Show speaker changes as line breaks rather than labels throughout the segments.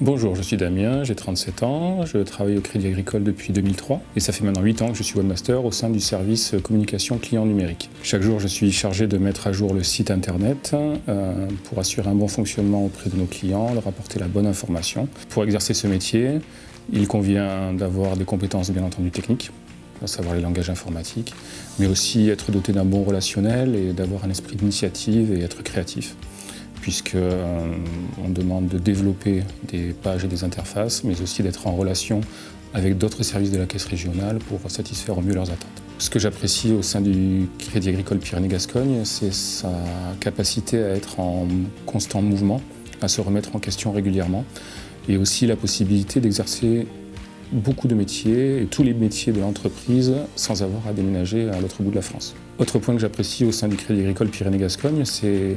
Bonjour, je suis Damien, j'ai 37 ans, je travaille au Crédit Agricole depuis 2003 et ça fait maintenant 8 ans que je suis webmaster au sein du service communication client numérique. Chaque jour, je suis chargé de mettre à jour le site internet euh, pour assurer un bon fonctionnement auprès de nos clients, leur apporter la bonne information. Pour exercer ce métier, il convient d'avoir des compétences bien entendu techniques, à savoir les langages informatiques, mais aussi être doté d'un bon relationnel et d'avoir un esprit d'initiative et être créatif puisqu'on euh, demande de développer des pages et des interfaces, mais aussi d'être en relation avec d'autres services de la caisse régionale pour satisfaire au mieux leurs attentes. Ce que j'apprécie au sein du Crédit Agricole Pyrénées-Gascogne, c'est sa capacité à être en constant mouvement, à se remettre en question régulièrement, et aussi la possibilité d'exercer beaucoup de métiers et tous les métiers de l'entreprise sans avoir à déménager à l'autre bout de la France. Autre point que j'apprécie au sein du Crédit Agricole Pyrénées-Gascogne, c'est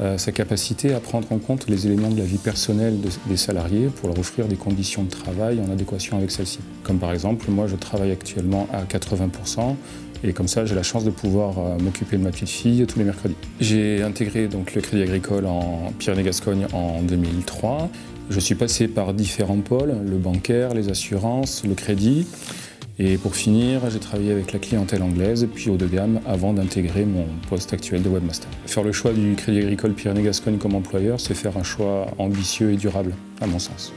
euh, sa capacité à prendre en compte les éléments de la vie personnelle des salariés pour leur offrir des conditions de travail en adéquation avec celles-ci. Comme par exemple, moi je travaille actuellement à 80%, et comme ça, j'ai la chance de pouvoir euh, m'occuper de ma petite fille tous les mercredis. J'ai intégré donc le Crédit Agricole en Pyrénées-Gascogne en 2003. Je suis passé par différents pôles, le bancaire, les assurances, le crédit. Et pour finir, j'ai travaillé avec la clientèle anglaise, puis haut de gamme, avant d'intégrer mon poste actuel de webmaster. Faire le choix du Crédit Agricole Pyrénées-Gascogne comme employeur, c'est faire un choix ambitieux et durable, à mon sens.